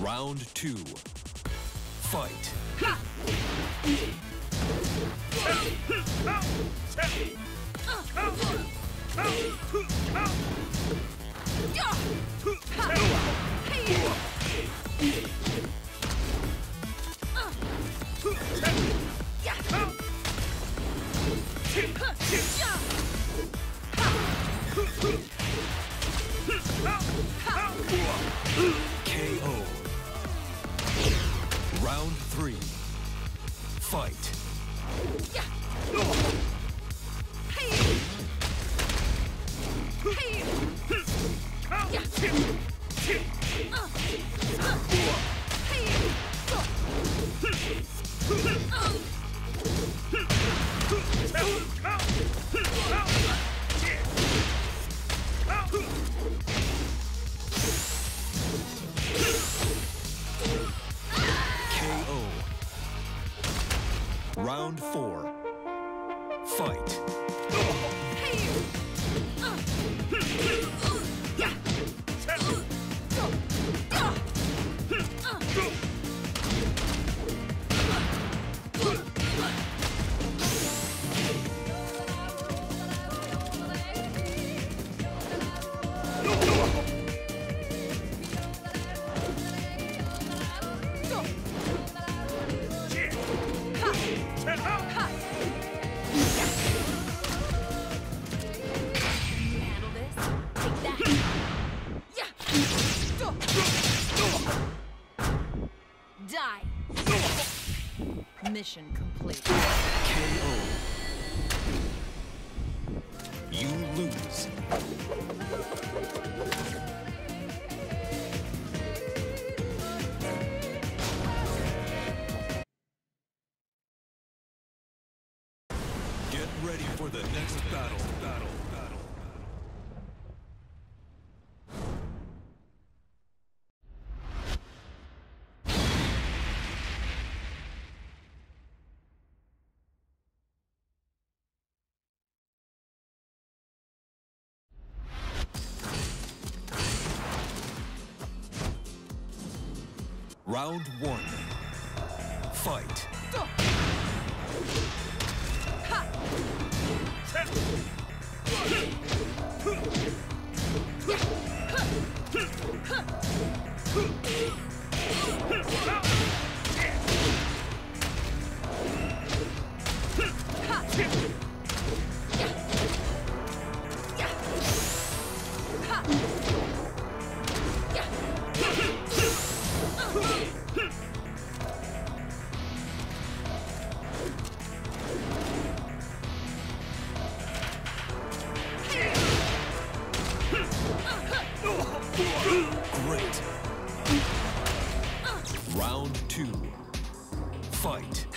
Round two. Fight. Round three. Fight. Round four. Fight. Handle uh. Die. Mission complete. KO. You lose. Get ready for the next battle. Round one. Fight. Round two. Fight.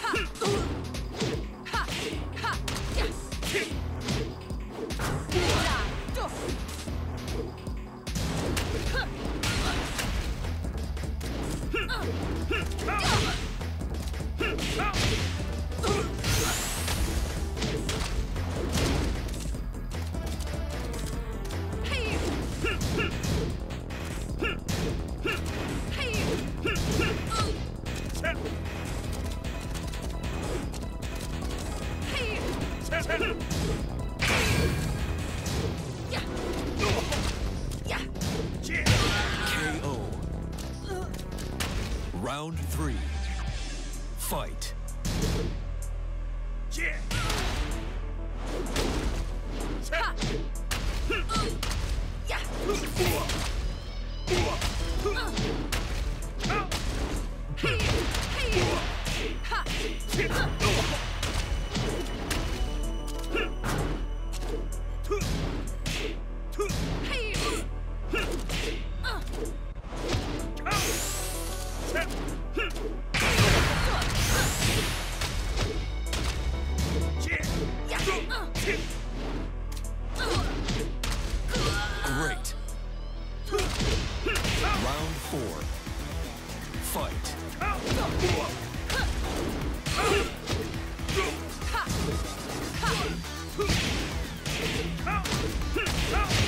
Round three. Fight. Fight.